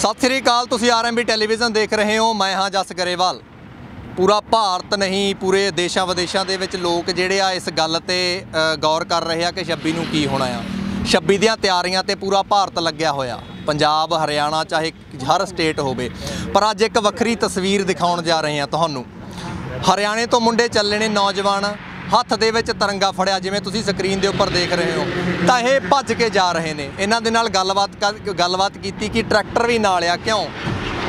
ਸਤਿ ਸ੍ਰੀ ਅਕਾਲ, ਤੁਸੀਂ RMB television ਦੇਖ ਰਹੇ ਹੋ, ਮੈਂ ਹਾਂ ਜਸ ਗਰੇਵਾਲ। ਪੂਰਾ ਭਾਰਤ ਨਹੀਂ, ਪੂਰੇ ਦੇਸ਼ਾਂ ਵਿਦੇਸ਼ਾਂ ਦੇ ਵਿੱਚ ਲੋਕ ਜਿਹੜੇ ਆ ਇਸ ਗੱਲ ਤੇ ਗੌਰ ਕਰ ਰਹੇ ਆ ਕਿ 26 ਨੂੰ ਕੀ ਹੋਣਾ ਆ। 26 ਦੀਆਂ ਤਿਆਰੀਆਂ ਤੇ ਪੂਰਾ ਭਾਰਤ ਲੱਗਿਆ ਹੋਇਆ। ਪੰਜਾਬ, ਹਰਿਆਣਾ ਚਾਹੇ ਹਰ ਸਟੇਟ ਹੋਵੇ। ਪਰ ਅੱਜ ਇੱਕ ਵੱਖਰੀ ਤਸਵੀਰ ਦਿਖਾਉਣ ਜਾ ਰਹੇ ਆ ਤੁਹਾਨੂੰ। ਹਰਿਆਣੇ ਤੋਂ ਮੁੰਡੇ ਚੱਲੇ ਨੇ ਨੌਜਵਾਨ। ਹੱਥ ਦੇ ਵਿੱਚ ਤਿਰੰਗਾ ਫੜਿਆ ਜਿਵੇਂ ਤੁਸੀਂ ਸਕਰੀਨ ਦੇ ਉੱਪਰ ਦੇਖ ਰਹੇ ਹੋ। ਤਾਂ ਇਹ ਭੱਜ ਕੇ ਜਾ ਰਹੇ ਨੇ। ਇਹਨਾਂ ਦੇ ਨਾਲ ਗੱਲਬਾਤ ਗੱਲਬਾਤ ਕੀਤੀ ਕਿ ਟਰੈਕਟਰ ਵੀ ਨਾਲ ਆ ਕਿਉਂ?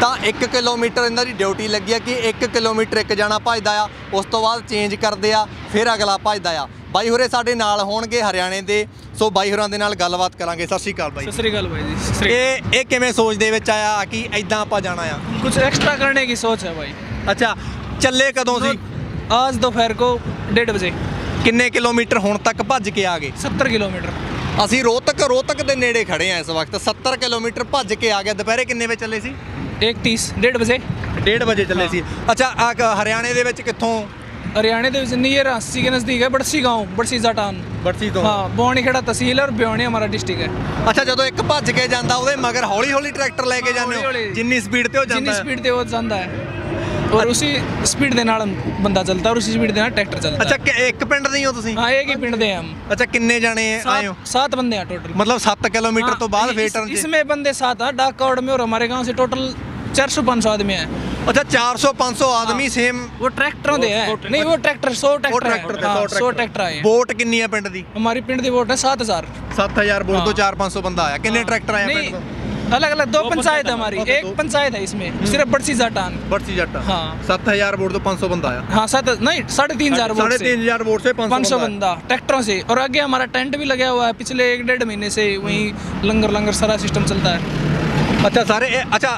ਤਾਂ 1 ਕਿਲੋਮੀਟਰ ਇਹਨਾਂ ਦੀ ਡਿਊਟੀ ਲੱਗੀ ਆ ਕਿ 1 ਕਿਲੋਮੀਟਰ ਇੱਕ ਜਾਣਾ ਭੱਜਦਾ ਆ ਉਸ ਤੋਂ ਬਾਅਦ ਚੇਂਜ ਕਰਦੇ ਆ ਫਿਰ ਅਗਲਾ ਭੱਜਦਾ ਆ। ਬਾਈ ਹੋਰੇ ਸਾਡੇ ਨਾਲ ਹੋਣਗੇ ਹਰਿਆਣੇ ਦੇ। ਸੋ ਬਾਈ ਹੋਰਾਂ ਦੇ ਨਾਲ ਗੱਲਬਾਤ ਕਰਾਂਗੇ। ਸਤਿ ਸ਼੍ਰੀ ਅਕਾਲ ਬਾਈ ਸਤਿ ਸ਼੍ਰੀ ਅਕਾਲ ਬਾਈ ਜੀ ਇਹ ਇਹ ਕਿਵੇਂ ਸੋਚ ਦੇ ਵਿੱਚ ਆਇਆ ਕਿ ਐਦਾਂ ਆਪਾਂ ਜਾਣਾ ਆ? ਕੁਝ ਐਕਸਟਰਾ ਕਰਨੇ ਦੀ ਸੋਚ ਹੈ ਬਾਈ। ਅੱਛਾ ਚੱਲੇ ਕਦੋਂ ਸੀ? आज दोपहर को डेढ़ बजे ਕਿੰਨੇ ਕਿਲੋਮੀਟਰ ਹੁਣ ਤੱਕ ਭੱਜ ਕੇ ਆ ਗਏ सत्तर किलोमीटर ਅਸੀਂ ਰੋਹਤਕ ਰੋਹਤਕ ਦੇ ਨੇੜੇ ਖੜੇ ਆ ਇਸ ਵਕਤ 70 ਕਿਲੋਮੀਟਰ ਭੱਜ ਕੇ ਆ ਗਿਆ ਦੁਪਹਿਰੇ ਕਿੰਨੇ ਵਜੇ ਚੱਲੇ ਸੀ एक तीस डेढ़ बजे 1:30 ਵਜੇ ਚੱਲੇ ਸੀ ਅੱਛਾ ਆ ਕ- ਹਰਿਆਣੇ ਦੇ ਵਿੱਚ ਕਿੱਥੋਂ हरियाणा के नियर अस्सी के नज़दीक है बड़सी गांव बड़सी जाटान ਬਰਸੀ ਤੋਂ हाँ बोनी खेड़ा तहसील है और ब्योनी हमारा डिस्ट्रिक्ट है ਅੱਛਾ ਜਦੋਂ ਇੱਕ ਭੱਜ ਕੇ ਜਾਂਦਾ ਉਹਦੇ ਮਗਰ ਹੌਲੀ ਹੌਲੀ ਟਰੈਕਟਰ ਲੈ ਕੇ ਜਾਂਦੇ ਹੋ ਹੌਲੀ-ਹੌਲੀ। ਜਿੰਨੀ ਸਪੀਡ ਤੇ ਉਹ जितनी ਜਾਂਦਾ ਹੈ स्पीड दे वो जाता है और उसी स्पीड के नाल बंदा चलता है और उसी स्पीड के नाल ट्रैक्टर चलता ਅੱਛਾ है ਕਿ- ਇੱਕ ਪਿੰਡ ਦੇ ਹੀ ਹੋ ਤੁਸੀਂ हाँ एक ही पिंड दे हैं हम ਅੱਛਾ ਕਿੰਨੇ ਜਾਣੇ ਆਏ ਹੋ सात सात बंदे हैं टोटल ਮਤਲਬ 7 किलोमीटर ਤੋਂ ਬਾਅਦ ਫੇਰ इस- ਟਰਨ इसमें बंदे सात हैं डाक कौड़ में और हमारे गांव से टोटल चार सौ पाँच सौ आदमी हैं ਅੱਛਾ 400 500 ਆਦਮੀ ਸੇਮ वो ट्रैक्टरों दे हैं नहीं वो ट्रैक्टर सौ ट्रैक्टर ट्रैक्टर हैं थे, हाँ, सौ सौ ट्रैक्टर। ट्रैक्टर आए हैं ਵੋਟ ਕਿੰਨੀ ਆ ਪਿੰਡ ਦੀ हमारी पिंड की वोट है सात हजार 7000 ਵੋਟ ਤੋਂ ਹਾਂ। 4 500 ਬੰਦਾ ਆਇਆ ਕਿੰਨੇ ਟਰੈਕਟਰ ਆਏ ਪਿੰਡ ਤੋਂ नहीं अलग अलग दो पंचायत है हमारी दो- एक पंचायत है इसमें सिर्फ बड़सी जाटान ਬਰਸੀ ਜੱਟ हाँ 7000 ਵੋਟ ਤੋਂ 500 ਬੰਦਾ ਆਇਆ हाँ सात नहीं साढ़े तीन हजार वोट साढ़े से तीन हजार वोट से पाँच 500 सौ बंदा बंदा ट्रैक्टरों से और आगे हमारा टेंट भी लगा हुआ है पिछले एक डेढ़ महीने से वहीं लंगर लंगर सारा सिस्टम चलता है ਅੱਛਾ ਸਾਰੇ ਇਹ- ਅੱਛਾ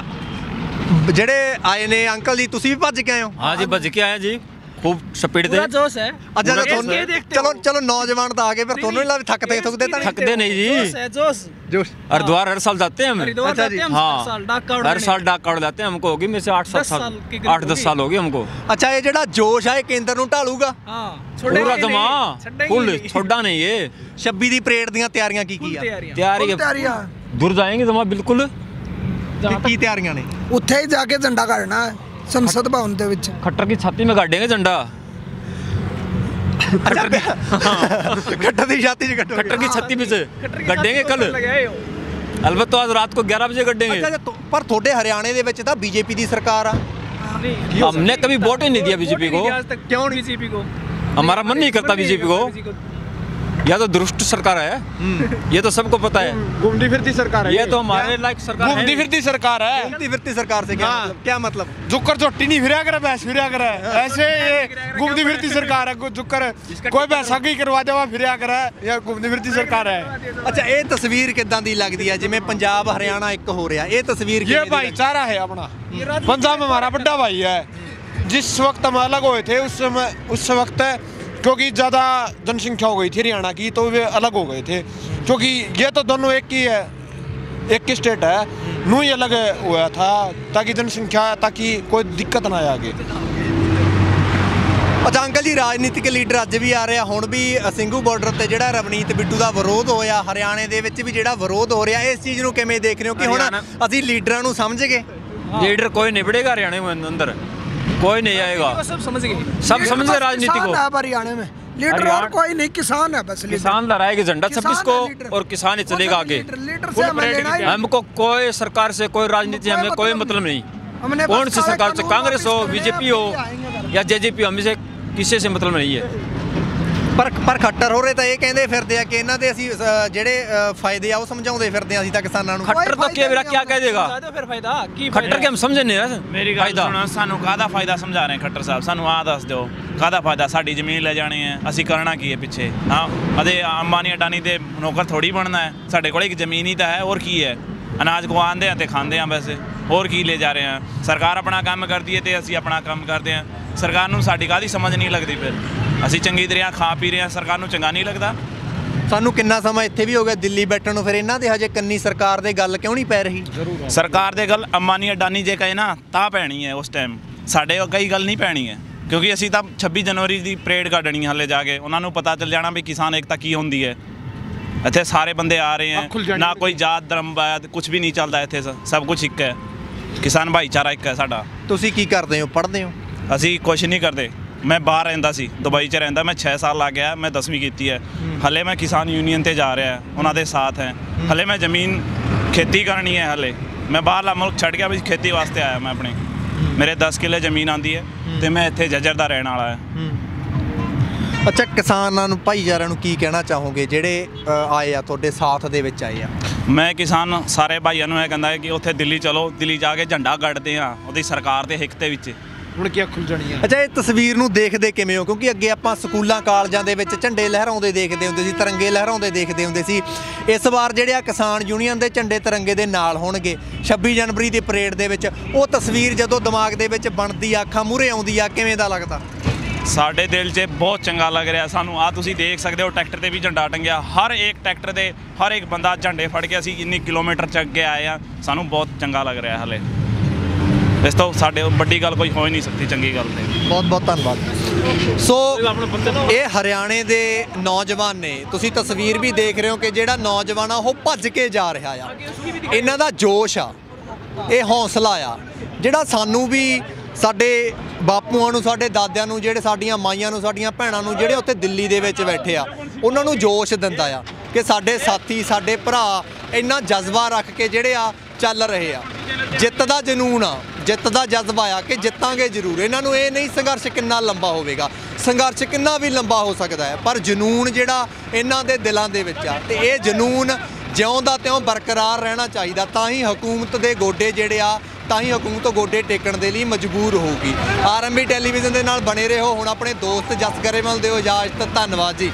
ਜਿਹੜੇ ਆਏ ਨੇ ਅੰਕਲ ਜੀ ਤੁਸੀਂ ਵੀ ਭੱਜ ਕੇ ਆਏ ਹੋ हाँ जी बच के आए जी खूब स्पीड पूरा थे जोश है ਅੱਛਾ ये- ਤੁਹਾਨੂੰ ये देखते ਚਲੋ हो। ਚਲੋ ਨੌਜਵਾਨ ਤਾਂ ਆ ਗਏ ਫਿਰ ਤੁਹਾਨੂੰ ਨਹੀਂ ਲੱਗਦਾ ਥੱਕਦੇ ਥੁੱਕਦੇ ਤਾਂ ਨਹੀਂ थकते नहीं जी जोश है जोश ਜੋਸ਼ हरिद्वार हर साल जाते हैं हम हरिद्वार अच्छा जाते जी। हैं हम हर साल डाक का हर साल डाक कार्ड लाते हैं हमको होगी में से आठ सात दस साल साल की करीब आठ दस होगी। साल होगी हमको ਅੱਛਾ ਇਹ ਜਿਹੜਾ ਜੋਸ਼ ਆ ਇਹ ਕੇਂਦਰ ਨੂੰ ਢਾਲੂਗਾ हाँ पूरा जमा फुल छोड़ा नहीं ये 26 ਦੀ ਪਰੇਡ ਦੀਆਂ ਤਿਆਰੀਆਂ ਕੀ ਕੀ ਆ तैयारियां तैयारी दूर जाएंगे जमा बिल्कुल ਕੀ- ਕੀ ਤਿਆਰੀਆਂ ਨੇ ਉੱਥੇ ਹੀ ਜਾ ਕੇ ਝੰਡਾ ਕੱਢਣਾ ਹੈ ਸੰਸਦ ਭਵਨ ਦੇ ਵਿੱਚ खट्टर की छाती में गाड़ेंगे झंडा ਗੱਠ ਦੀ ਛਾਤੀ 'ਚ ਗੱਠ खट्टर की छाती में से गड्ढेंगे कल अलबत् तो आज रात को ग्यारह बजे गड्ढेंगे ਅੱਛਾ ਅੱਛਾ, ਪਰ ਤੁਹਾਡੇ ਹਰਿਆਣੇ ਦੇ ਵਿੱਚ ਤਾਂ ਬੀਜੇਪੀ ਦੀ ਸਰਕਾਰ ਆ हमने कभी वोट ही नहीं दिया बीजेपी को क्यों बीजेपी को हमारा मन नहीं करता बीजेपी को या तो दुरुस्त सरकार है ये तो सबको पता है। घूमती फिरती सरकार है ये तो हमारे लायक सरकार घूमती फिरती सरकार है। घूमती फिरती सरकार से क्या हाँ। मतलब? क्या मतलब? जुक्कर चोटी नहीं फिरा कर भैंस फिरा कर। ऐसे घूमती फिरती सरकार है जुक्कर कोई भैंस करवा देवा फिरा कर या घूमती फिरती सरकार है। अच्छा ये तस्वीर किदा की लगती है? जिम्मे पंजाब हरियाणा एक हो रहा। ये तस्वीर ये भाईचारा है अपना। पंजाब हमारा बड़ा भाई है। जिस वक्त हम अलग हुए थे उस समय उस वक्त क्योंकि ज़्यादा जनसंख्या हो गई थी हरियाणा की तो वे अलग हो गए थे क्योंकि ये तो दोनों एक ही है एक ही स्टेट है नू ही अलग हुआ था ताकि जनसंख्या ताकि कोई दिक्कत ना आए आगे ਅੱਛਾ ਅੰਕਲ ਜੀ ਰਾਜਨੀਤਿਕ ਲੀਡਰ ਅੱਜ ਵੀ ਆ ਰਿਹਾ ਹੁਣ ਵੀ ਅ, ਸਿੰਘੂ ਬਾਰਡਰ ਤੇ ਜਿਹੜਾ ਰਵਨੀਤ ਬਿੱਟੂ ਦਾ ਵਿਰੋਧ ਹੋਇਆ ਹਰਿਆਣੇ ਦੇ ਵਿੱਚ ਵੀ ਜਿਹੜਾ ਵਿਰੋਧ ਹੋ ਰਿਹਾ ਇਸ ਚੀਜ਼ ਨੂੰ ਕਿਵੇਂ ਦੇਖ ਰਹੇ ਹੋ ਕਿ ਹੁਣ ਹਰਿਆਣਾ- ਅਸੀਂ ਲੀਡਰਾਂ ਨੂੰ ਸਮਝ ਗਏ लीडर कोई नहीं बढ़ेगा हरियाणा में अंदर कोई नहीं आएगा। सब समझ गए। सब समझ गए राजनीति को। हरियाणा में। लीडर और कोई नहीं किसान है बस किसान लहराएगी झंडा सब छब्बीस को और किसान ही चलेगा आगे। हमको कोई सरकार से कोई राजनीति हमें कोई मतलब मतलब नहीं। कौन सी सरकार से? कांग्रेस हो बीजेपी हो। या जेजेपी हो हमें से किसी से मतलब नहीं है। ਪਰ ਪਰ ਖੱਟਰ ਹੋ ਰਹੇ ਤਾਂ ਇਹ ਕਹਿੰਦੇ ਫਿਰਦੇ ਆ ਕਿ ਇਹਨਾਂ ਦੇ ਅਸੀਂ ਜਿਹੜੇ ਫਾਇਦੇ ਆ ਉਹ ਸਮਝਾਉਂਦੇ ਫਿਰਦੇ ਆ ਅਸੀਂ ਤਾਂ ਕਿਸਾਨਾਂ ਨੂੰ। ਖੱਟਰ ਤਾਂ ਕੀ ਵੀਰਾ ਕੀ ਕਹਿ ਦੇਗਾ ਫਿਰ ਫਾਇਦਾ। ਕੀ ਖੱਟਰ ਕਿ ਸਮਝਨੇ ਆ ਮੇਰੀ ਗੱਲ ਸੁਣੋ ਸਾਨੂੰ ਕਾਹਦਾ ਫਾਇਦਾ ਸਮਝਾ ਰਹੇ ਖੱਟਰ ਸਾਹਿਬ? ਸਾਨੂੰ ਆ ਦੱਸ ਦਿਓ ਕਾਹਦਾ ਫਾਇਦਾ? ਸਾਡੀ ਜ਼ਮੀਨ ਲੈ ਜਾਣੀ ਹੈ। ਅਸੀਂ ਕਰਨਾ ਕੀ ਹੈ ਪਿੱਛੇ? ਹਾਂ ਅਦੇ ਅੰਬਾਨੀ ਅਡਾਨੀ ਦੇ ਨੌਕਰ ਥੋੜੀ ਬਣਨਾ ਹੈ। ਸਾਡੇ ਕੋਲ ਇੱਕ ਜ਼ਮੀਨ ਹੀ ਤਾਂ ਹੈ ਹੋਰ ਕੀ ਹੈ? ਅਨਾਜ ਗਵਾਉਂਦੇ ਆ ਤੇ ਖਾਂਦੇ ਆ ਬਸ ਹੋਰ ਕੀ ਲੈ ਜਾ ਰਹੇ ਆ? ਸਰਕਾਰ ਆਪਣਾ ਕੰਮ ਕਰਦੀ ਹੈ ਤੇ ਅਸੀਂ ਆਪਣਾ ਕੰਮ ਕਰਦੇ ਆ। ਸਰਕਾਰ ਨੂੰ ਸਾਡੀ ਕਾਹਦੀ ਸਮਝ ਨਹੀਂ ਲੱਗਦੀ ਫਿਰ? ਅਸੀਂ ਚੰਗੀ ਤਰ੍ਹਾਂ ਖਾ ਪੀ ਰਹੇ ਆ ਸਰਕਾਰ ਨੂੰ ਚੰਗਾ ਨਹੀਂ ਲੱਗਦਾ। ਸਾਨੂੰ ਕਿੰਨਾ ਸਮਾਂ ਇੱਥੇ ਵੀ ਹੋ ਗਿਆ ਦਿੱਲੀ ਬੈਠਣ ਨੂੰ ਫਿਰ ਇਹਨਾਂ ਦੇ ਹਜੇ ਕੰਨੀ ਸਰਕਾਰ ਦੇ ਗੱਲ ਕਿਉਂ ਨਹੀਂ ਪੈ ਰਹੀ? ਸਰਕਾਰ ਦੇ ਗੱਲ ਅੰਬਾਨੀ ਅਡਾਨੀ ਜੇ ਕਹੇ ਨਾ ਤਾਂ ਪੈਣੀ ਹੈ ਉਸ ਟਾਈਮ ਸਾਡੇ ਉਹ ਕਈ ਗੱਲ ਨਹੀਂ ਪੈਣੀ ਹੈ ਕਿਉਂਕਿ ਅਸੀਂ ਤਾਂ 26 ਜਨਵਰੀ ਦੀ ਪਰੇਡ ਕੱਢਣੀ ਹੈ ਹਲੇ ਜਾ ਕੇ। ਉਹਨਾਂ ਨੂੰ ਪਤਾ ਚੱਲ ਜਾਣਾ ਵੀ ਕਿਸਾਨ ਏਕਤਾ ਕੀ ਹੁੰਦੀ ਹੈ। ਇੱਥੇ ਸਾਰੇ ਬੰਦੇ ਆ ਰਹੇ ਹੈ ਨਾ ਕੋਈ ਜਾਤ ਧਰਮ ਬਾਤ ਕੁਝ ਵੀ ਨਹੀਂ ਚੱਲਦਾ ਇੱਥੇ ਸਭ ਕੁਝ ਇੱਕ ਹੈ। ਕਿਸਾਨ ਭਾਈਚਾਰਾ ਇੱਕ ਹੈ ਸਾਡਾ। ਤੁਸੀਂ ਕੀ ਕਰਦੇ ਹੋ? ਪੜ੍ਹਦੇ ਹੋ? ਅਸੀਂ ਕੁਝ ਨਹੀਂ ਕਰਦੇ। ਮੈਂ ਬਾਹਰ ਰਹਿੰਦਾ ਸੀ ਦੁਬਈ 'ਚ ਰਹਿੰਦਾ ਮੈਂ 6 ਸਾਲ ਲੱਗ ਗਿਆ ਮੈਂ 10ਵੀਂ ਕੀਤੀ ਹੈ। ਹਲੇ ਮੈਂ ਕਿਸਾਨ ਯੂਨੀਅਨ ਤੇ ਜਾ ਰਿਹਾ ਉਹਨਾਂ ਦੇ ਸਾਥ ਹੈ। ਹਲੇ ਮੈਂ ਜ਼ਮੀਨ ਖੇਤੀ ਕਰਨੀ ਹੈ ਹਲੇ। ਮੈਂ ਬਾਹਰਲਾ ਮੁਲਕ ਛੱਡ ਗਿਆ ਵੀ ਖੇਤੀ ਵਾਸਤੇ ਆਇਆ ਮੈਂ ਆਪਣੇ। ਮੇਰੇ 10 ਕਿੱਲੇ ਜ਼ਮੀਨ ਆਂਦੀ ਹੈ ਤੇ ਮੈਂ ਇੱਥੇ ਜੱਜਰ ਦਾ ਰਹਿਣ ਵਾਲਾ ਹੈ। ਅੱਛਾ ਕਿਸਾਨਾਂ ਨੂੰ ਭਾਈਚਾਰਿਆਂ ਨੂੰ ਕੀ ਕਹਿਣਾ ਚਾਹੋਗੇ? ਜਿਹੜੇ ਆਏ ਆ ਤੁਹਾਡੇ ਸਾਥ ਦੇ ਵਿੱਚ ਆਏ ਆ। ਮੈਂ ਕਿਸਾਨ ਸਾਰੇ ਭਾਈਆਂ ਨੂੰ ਇਹ ਕਹਿੰਦਾ ਕਿ ਉੱਥੇ ਦਿੱਲੀ ਚਲੋ ਦਿੱਲੀ ਜਾ ਕੇ ਝੰਡਾ ਗੱਡਦੇ ਆ ਉਹਦੀ ਸਰਕਾਰ ਦੇ ਹਿੱਕ ਦੇ ਵਿੱਚ। ਹੁਣ ਕੀ ਖੁੱਲ ਜਾਣੀ ਹੈ ਅੱਛਾ ਇਹ ਤਸਵੀਰ ਨੂੰ ਦੇਖਦੇ ਕਿਵੇਂ ਹੋ? ਕਿਉਂਕਿ ਅੱਗੇ ਆਪਾਂ ਸਕੂਲਾਂ ਕਾਲਜਾਂ ਦੇ ਵਿੱਚ ਝੰਡੇ ਲਹਿਰਾਉਂਦੇ ਦੇਖਦੇ ਹੁੰਦੇ ਸੀ ਤਿਰੰਗੇ ਲਹਿਰਾਉਂਦੇ ਦੇਖਦੇ ਹੁੰਦੇ ਸੀ। ਇਸ ਵਾਰ ਜਿਹੜੇ ਆ ਕਿਸਾਨ ਯੂਨੀਅਨ ਦੇ ਝੰਡੇ ਤਿਰੰਗੇ ਦੇ ਨਾਲ ਹੋਣਗੇ। 26 ਜਨਵਰੀ ਦੀ ਪਰੇਡ ਦੇ ਵਿੱਚ ਉਹ ਤਸਵੀਰ ਜਦੋਂ ਦਿਮਾਗ ਦੇ ਵਿੱਚ ਬਣਦੀ ਆ ਅੱਖਾਂ ਮੂਹਰੇ ਆਉਂਦੀ ਆ ਕਿਵੇਂ ਦਾ ਲੱਗਦਾ? ਸਾਡੇ ਦਿਲ 'ਚ ਬਹੁਤ ਚੰਗਾ ਲੱਗ ਰਿਹਾ ਸਾਨੂੰ। ਆ ਤੁਸੀਂ ਦੇਖ ਸਕਦੇ ਹੋ ਟਰੈਕਟਰ ਤੇ ਵੀ ਝੰਡਾ ਟੰਗਿਆ। ਹਰ ਇੱਕ ਟਰੈਕਟਰ ਦੇ ਹਰ ਇੱਕ ਬੰਦਾ ਝੰਡੇ ਫੜ ਕੇ ਅਸੀਂ ਇੰਨੀ ਕਿਲੋਮੀਟਰ ਚੱਕ ਕੇ ਆਏ ਆ। ਸਾਨੂੰ ਬਹੁਤ ਚੰਗਾ ਲੱਗ ਰਿਹਾ ਹਲੇ। ਇਸ ਤੋਂ ਸਾਡੇ ਵੱਡੀ ਗੱਲ ਕੋਈ ਹੋ ਹੀ ਨਹੀਂ ਸਕਦੀ ਚੰਗੀ ਗੱਲ ਤੇ। ਬਹੁਤ ਬਹੁਤ ਧੰਨਵਾਦ। ਸੋ ਇਹ ਹਰਿਆਣੇ ਦੇ ਨੌਜਵਾਨ ਨੇ ਤੁਸੀਂ ਤਸਵੀਰ ਵੀ ਦੇਖ ਰਹੇ ਹੋ ਕਿ ਜਿਹੜਾ ਨੌਜਵਾਨ ਆ ਉਹ ਭੱਜ ਕੇ ਜਾ ਰਿਹਾ ਆ। ਇਹਨਾਂ ਦਾ ਜੋਸ਼ ਆ ਇਹ ਹੌਸਲਾ ਆ। ਜਿਹੜਾ ਸਾਨੂੰ ਵੀ ਸਾਡੇ ਬਾਪੂਆਂ ਨੂੰ ਸਾਡੇ ਦਾਦਿਆਂ ਨੂੰ ਜਿਹੜੇ ਸਾਡੀਆਂ ਮਾਈਆਂ ਨੂੰ ਸਾਡੀਆਂ ਭੈਣਾਂ ਨੂੰ ਜਿਹੜੇ ਉੱਥੇ ਦਿੱਲੀ ਦੇ ਵਿੱਚ ਬੈਠੇ ਆ ਉਹਨਾਂ ਨੂੰ ਜੋਸ਼ ਦਿੰਦਾ ਆ ਕਿ ਸਾਡੇ ਸਾਥੀ ਸਾਡੇ ਭਰਾ ਇੰਨਾ ਜਜ਼ਬਾ ਰੱਖ ਕੇ ਜਿਹੜੇ ਆ ਚੱਲ ਰਹੇ ਆ। ਜਿੱਤ ਦਾ ਜਨੂਨ ਆ। ਜਿੱਤ ਦਾ ਜਜ਼ਬਾ ਆ ਕਿ ਜਿੱਤਾਂਗੇ ਜ਼ਰੂਰ। ਇਹਨਾਂ ਨੂੰ ਇਹ ਨਹੀਂ ਸੰਘਰਸ਼ ਕਿੰਨਾ ਲੰਬਾ ਹੋਵੇਗਾ। ਸੰਘਰਸ਼ ਕਿੰਨਾ ਵੀ ਲੰਬਾ ਹੋ ਸਕਦਾ ਹੈ, ਪਰ ਜਨੂਨ ਜਿਹੜਾ ਇਹਨਾਂ ਦੇ ਦਿਲਾਂ ਦੇ ਵਿੱਚ ਆ ਤੇ ਇਹ ਜਨੂਨ ਜਿਉਂ ਦਾ ਤਿਉਂ ਬਰਕਰਾਰ ਰਹਿਣਾ ਚਾਹੀਦਾ, ਤਾਂ ਹੀ ਹਕੂਮਤ ਦੇ ਗੋਡੇ ਜਿਹੜੇ ਆ, ਤਾਂ ਹੀ ਹਕੂਮਤ ਗੋਡੇ ਟੇਕਣ ਦੇ ਲਈ ਮਜਬੂਰ ਹੋਊਗੀ। ਆਰਐਮਬੀ ਟੈਲੀਵਿਜ਼ਨ ਦੇ ਨਾਲ ਬਣੇ ਰਹੋ, ਹੁਣ ਆਪਣੇ ਦੋਸਤ ਜਸ ਗਰੇਵਾਲ ਦਿਓ ਇਜਾਜ਼ਤ, ਧੰਨਵਾਦ ਜੀ।